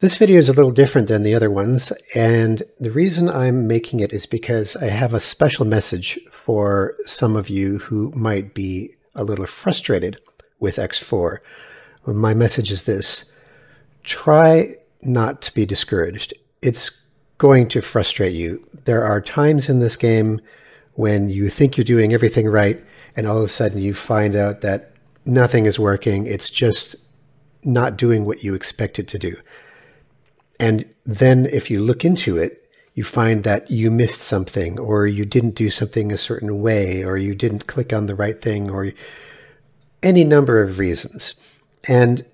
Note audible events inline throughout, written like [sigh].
This video is a little different than the other ones, and the reason I'm making it is because I have a special message for some of you who might be a little frustrated with X4. My message is this. Try not to be discouraged. It's going to frustrate you. There are times in this game when you think you're doing everything right, and all of a sudden you find out that nothing is working. It's just not doing what you expect it to do. And then if you look into it, you find that you missed something or you didn't do something a certain way or you didn't click on the right thing or any number of reasons. And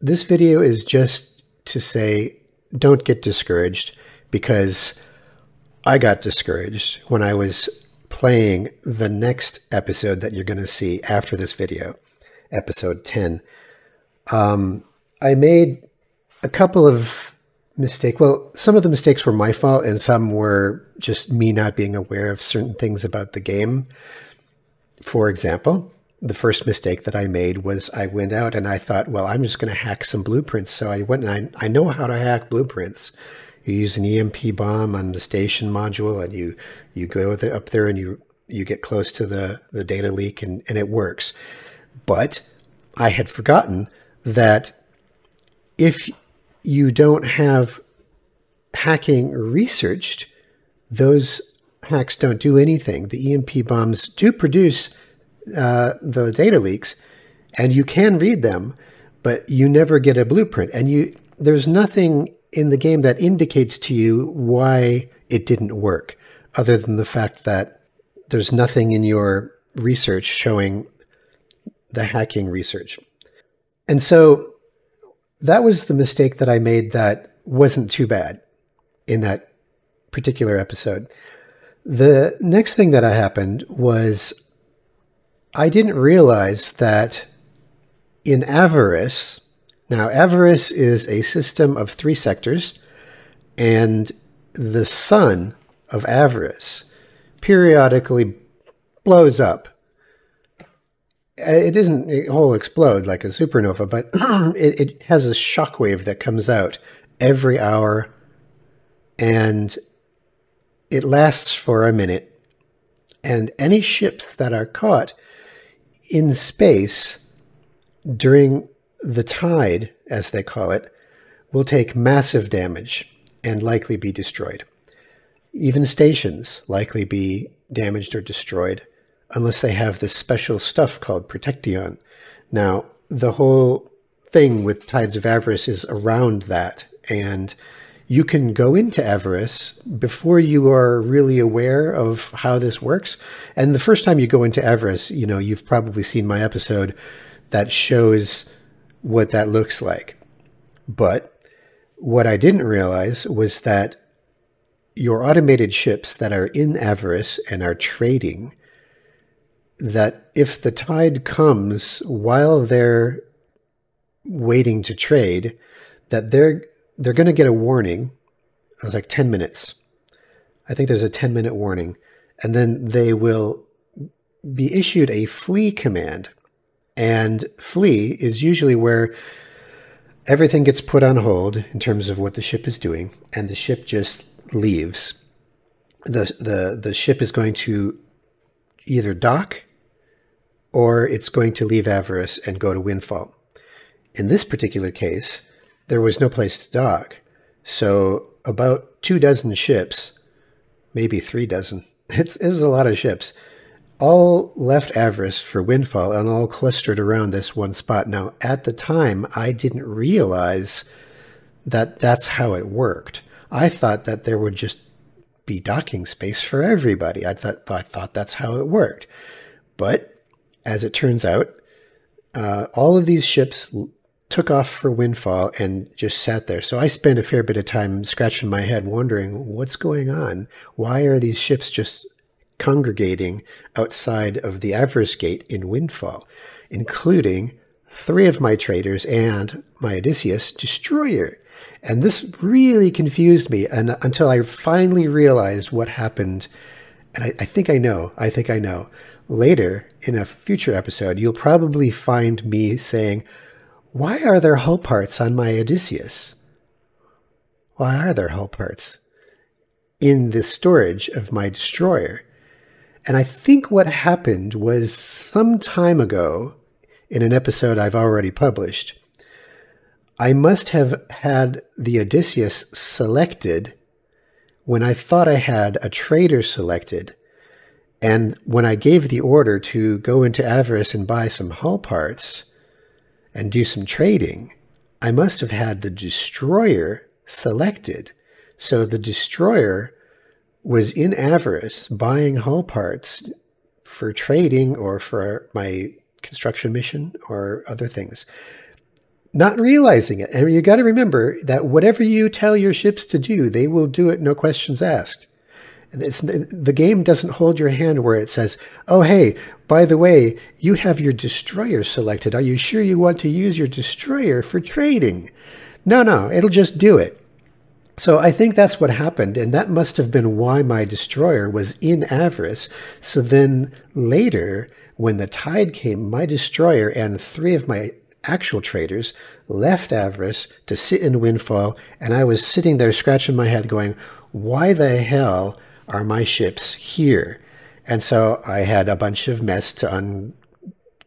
this video is just to say, don't get discouraged because I got discouraged when I was playing the next episode that you're going to see after this video, episode 10. Um, I made a couple of mistake. Well, some of the mistakes were my fault, and some were just me not being aware of certain things about the game. For example, the first mistake that I made was I went out and I thought, well, I'm just going to hack some blueprints. So I went and I, I know how to hack blueprints. You use an EMP bomb on the station module, and you you go up there and you you get close to the the data leak, and and it works. But I had forgotten that if you don't have hacking researched, those hacks don't do anything. The EMP bombs do produce uh, the data leaks, and you can read them, but you never get a blueprint. And you there's nothing in the game that indicates to you why it didn't work, other than the fact that there's nothing in your research showing the hacking research. And so that was the mistake that I made that wasn't too bad in that particular episode. The next thing that happened was I didn't realize that in Avarice, now Avarice is a system of three sectors, and the sun of Avarice periodically blows up Uh, it isn't it whole explode like a supernova, but [clears throat] it, it has a shockwave that comes out every hour and it lasts for a minute. And any ships that are caught in space during the tide, as they call it, will take massive damage and likely be destroyed. Even stations likely be damaged or destroyed unless they have this special stuff called Protection. Now, the whole thing with Tides of Avarice is around that. And you can go into Avarice before you are really aware of how this works. And the first time you go into Avarice, you know, you've probably seen my episode that shows what that looks like. But what I didn't realize was that your automated ships that are in Avarice and are trading that if the tide comes while they're waiting to trade, that they're they're going to get a warning. I was like 10 minutes. I think there's a 10 minute warning. And then they will be issued a flee command. And flee is usually where everything gets put on hold in terms of what the ship is doing, and the ship just leaves. The, the, the ship is going to either dock or it's going to leave Avarice and go to Windfall. In this particular case, there was no place to dock, so about two dozen ships, maybe three dozen, [laughs] it's, it was a lot of ships, all left Avarice for Windfall and all clustered around this one spot. Now, at the time, I didn't realize that that's how it worked. I thought that there would just be docking space for everybody. I thought, I thought that's how it worked. But as it turns out, uh, all of these ships took off for Windfall and just sat there. So I spent a fair bit of time scratching my head, wondering what's going on. Why are these ships just congregating outside of the Avarice Gate in Windfall, including three of my traders and my Odysseus destroyer? And this really confused me and, until I finally realized what happened. And I, I think I know. I think I know. Later, in a future episode, you'll probably find me saying, Why are there hull parts on my Odysseus? why are there hull parts in the storage of my destroyer? And I think what happened was some time ago, in an episode I've already published, I must have had the Odysseus selected when I thought I had a trader selected. And when I gave the order to go into Avarice and buy some hull parts and do some trading, I must have had the destroyer selected. So the destroyer was in Avarice buying hull parts for trading or for my construction mission or other things not realizing it. And you got to remember that whatever you tell your ships to do, they will do it, no questions asked. It's, the game doesn't hold your hand where it says, oh, hey, by the way, you have your destroyer selected. Are you sure you want to use your destroyer for trading? No, no, it'll just do it. So I think that's what happened, and that must have been why my destroyer was in Avarice. So then later, when the tide came, my destroyer and three of my actual traders left Avarice to sit in Windfall, and I was sitting there scratching my head going, why the hell are my ships here? And so I had a bunch of mess to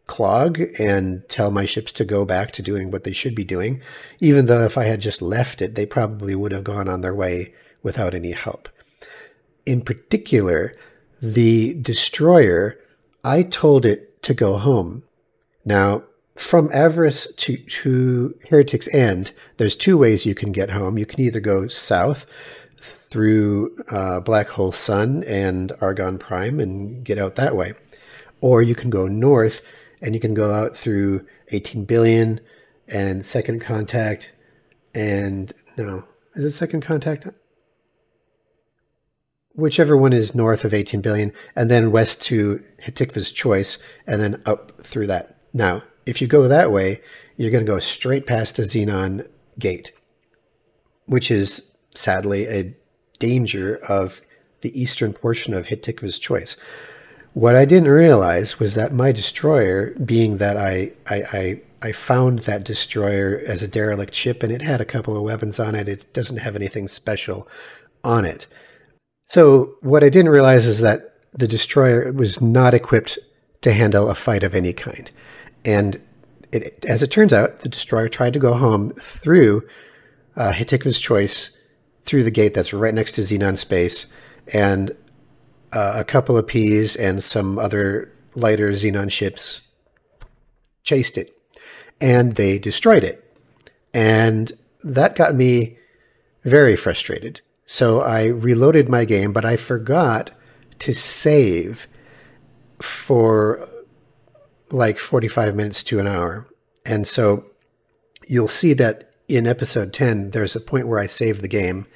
unclog and tell my ships to go back to doing what they should be doing, even though if I had just left it, they probably would have gone on their way without any help. In particular, the destroyer, I told it to go home. Now, from Avarice to, to Heretic's End, there's two ways you can get home. You can either go south through uh, Black Hole Sun and Argon Prime and get out that way. Or you can go north and you can go out through 18 billion and Second Contact and no, is it Second Contact? Whichever one is north of 18 billion, and then west to Hatikvah's Choice, and then up through that. Now, if you go that way, you're going to go straight past a Xenon gate, which is sadly a danger of the eastern portion of Hatikvah's choice. What I didn't realize was that my destroyer, being that I, I, I, I found that destroyer as a derelict ship and it had a couple of weapons on it, it doesn't have anything special on it. So what I didn't realize is that the destroyer was not equipped to handle a fight of any kind. And it, as it turns out, the destroyer tried to go home through uh, choice through the gate that's right next to Xenon space, and uh, a couple of Ps and some other lighter Xenon ships chased it, and they destroyed it. And that got me very frustrated. So I reloaded my game, but I forgot to save for like 45 minutes to an hour. And so you'll see that in episode 10, there's a point where I save the game.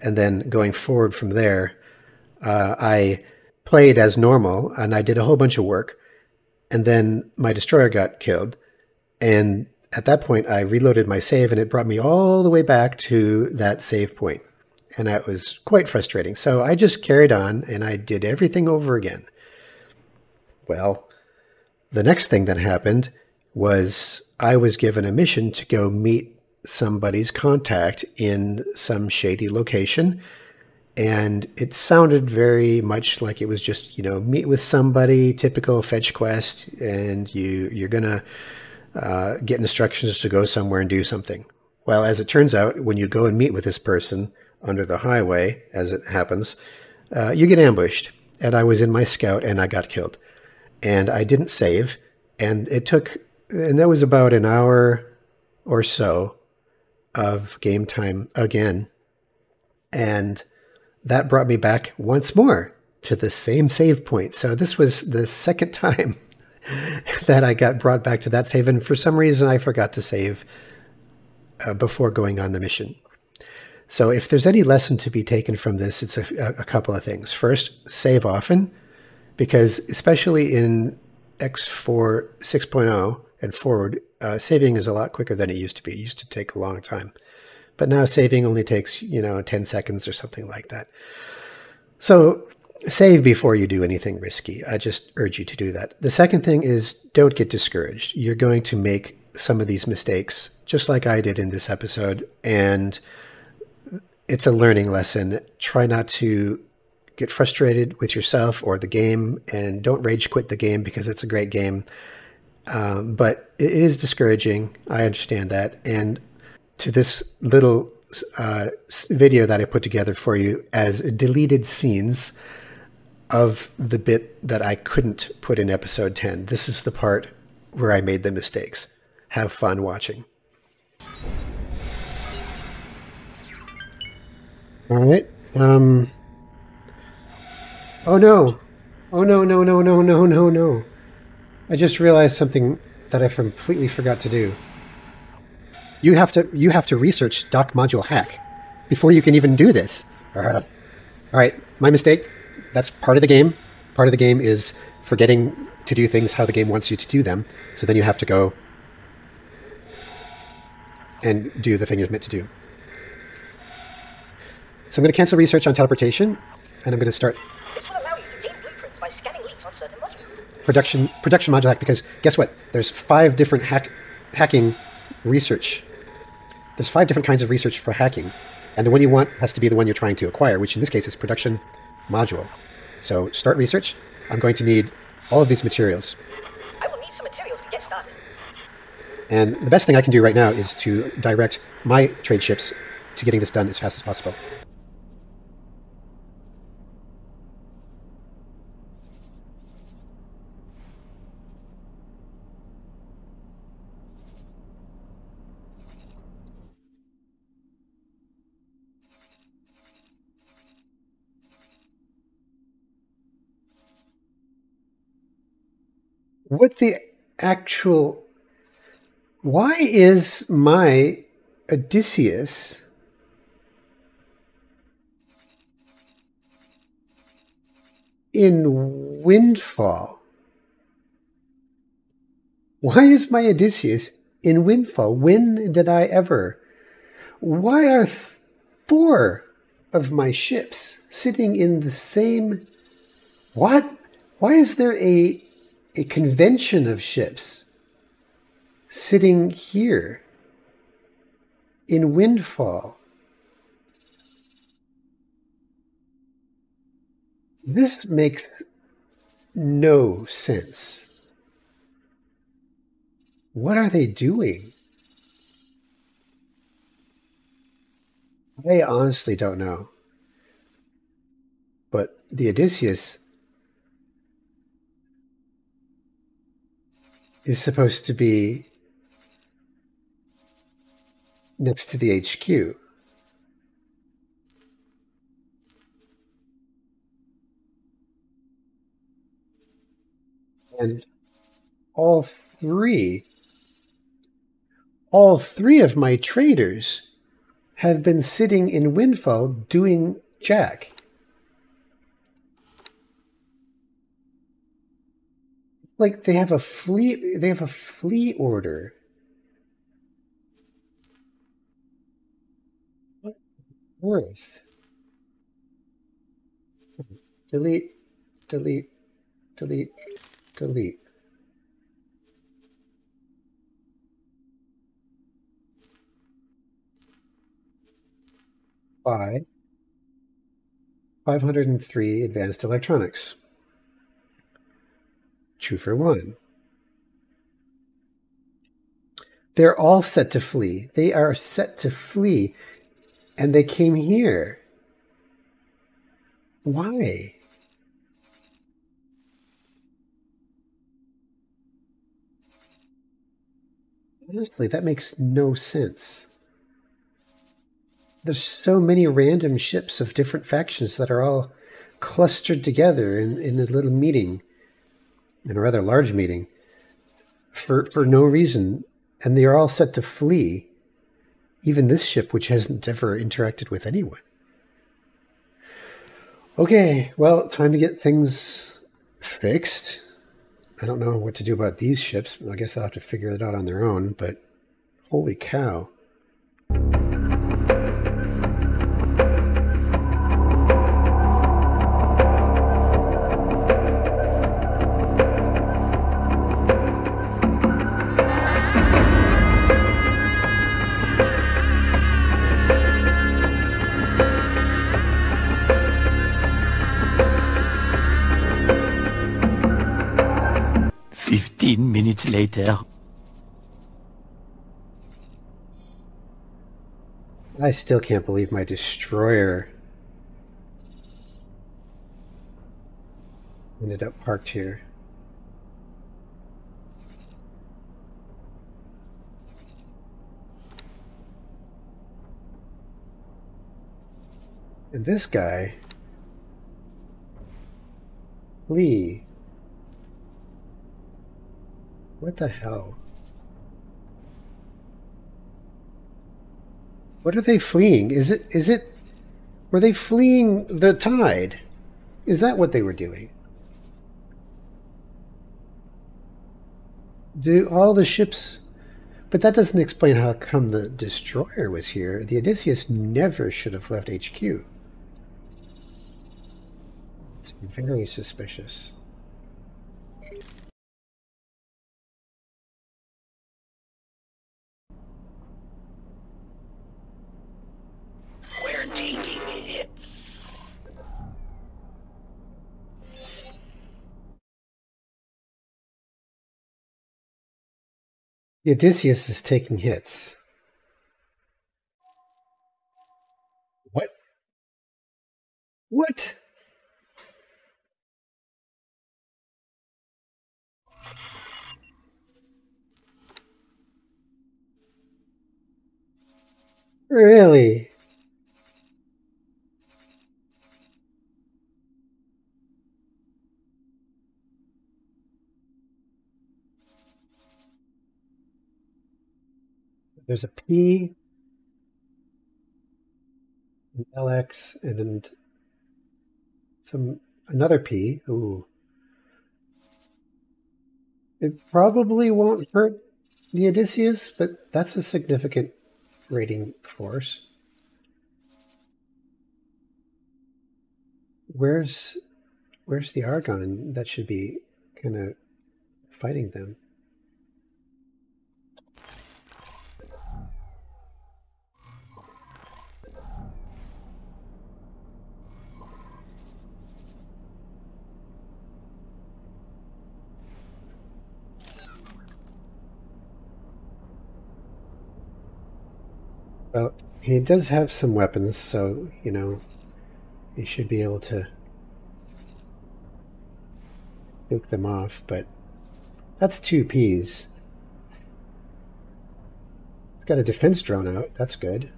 And then going forward from there, uh, I played as normal and I did a whole bunch of work. And then my destroyer got killed. And at that point, I reloaded my save and it brought me all the way back to that save point. And that was quite frustrating. So I just carried on and I did everything over again. Well, the next thing that happened was I was given a mission to go meet somebody's contact in some shady location. And it sounded very much like it was just, you know, meet with somebody, typical fetch quest, and you, you're going to uh, get instructions to go somewhere and do something. Well, as it turns out, when you go and meet with this person under the highway, as it happens, uh, you get ambushed. And I was in my scout and I got killed and I didn't save. And it took, and that was about an hour or so of game time again. And that brought me back once more to the same save point. So this was the second [laughs] time [laughs] that I got brought back to that save. And for some reason, I forgot to save uh, before going on the mission. So if there's any lesson to be taken from this, it's a, a couple of things. First, save often because especially in X4 6.0 and forward, uh, saving is a lot quicker than it used to be. It used to take a long time. But now saving only takes, you know, 10 seconds or something like that. So save before you do anything risky. I just urge you to do that. The second thing is don't get discouraged. You're going to make some of these mistakes, just like I did in this episode. And it's a learning lesson. Try not to get frustrated with yourself or the game, and don't rage quit the game because it's a great game. Um, but it is discouraging. I understand that. And to this little uh, video that I put together for you as deleted scenes of the bit that I couldn't put in episode 10. This is the part where I made the mistakes. Have fun watching. All right. Um. Oh no. Oh no, no, no, no, no, no, no. I just realized something that I completely forgot to do. You have to you have to research dock module hack before you can even do this. [laughs] All right, my mistake. That's part of the game. Part of the game is forgetting to do things how the game wants you to do them. So then you have to go and do the thing you're meant to do. So I'm going to cancel research on teleportation, and I'm going to start. This will allow you to gain blueprints by scanning leaks on certain modules. Production production module hack because guess what? There's five different hack hacking research there's five different kinds of research for hacking, and the one you want has to be the one you're trying to acquire, which in this case is production module. So start research. I'm going to need all of these materials. I will need some materials to get started. And the best thing I can do right now is to direct my trade ships to getting this done as fast as possible. What the actual why is my Odysseus in Windfall? Why is my Odysseus in Windfall? When did I ever? Why are four of my ships sitting in the same. What? Why is there a a convention of ships sitting here in Windfall. This makes no sense. What are they doing? I honestly don't know. But the Odysseus is supposed to be next to the HQ. And all three, all three of my traders have been sitting in Windfall doing Jack. Like they have a fleet they have a flee order. What worth? delete delete delete delete. Buy 503 advanced electronics True for one. They're all set to flee. They are set to flee. And they came here. Why? Honestly, that makes no sense. There's so many random ships of different factions that are all clustered together in, in a little meeting in a rather large meeting for, for no reason, and they are all set to flee, even this ship, which hasn't ever interacted with anyone. Okay, well, time to get things fixed. I don't know what to do about these ships. I guess they'll have to figure it out on their own, but holy cow. Later. I still can't believe my destroyer ended up parked here. And this guy, Lee, what the hell? What are they fleeing? Is it, is it, were they fleeing the tide? Is that what they were doing? Do all the ships, but that doesn't explain how come the destroyer was here. The Odysseus never should have left HQ. It's very suspicious. Odysseus is taking hits. What? What? Really? There's a P, an LX, and some another P. Ooh. It probably won't hurt the Odysseus, but that's a significant rating force. Where's where's the Argon that should be kind of fighting them? Well, he does have some weapons, so, you know, he should be able to nuke them off, but that's two Ps. It's got a defense drone out. That's good.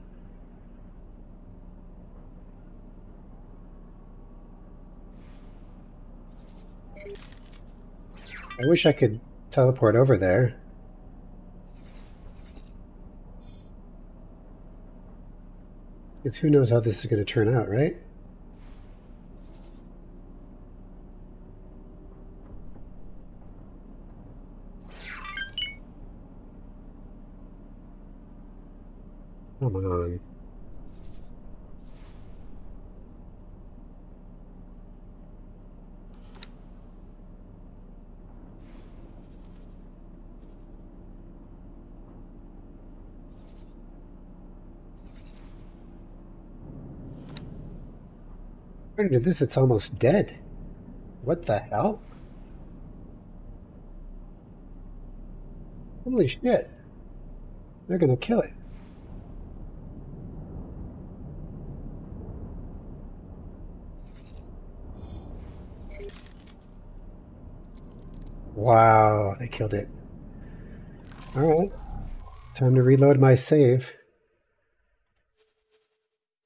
I wish I could teleport over there. Because who knows how this is going to turn out, right? Come on. According to this, it's almost dead. What the hell? Holy shit. They're gonna kill it. Wow, they killed it. Alright. Time to reload my save.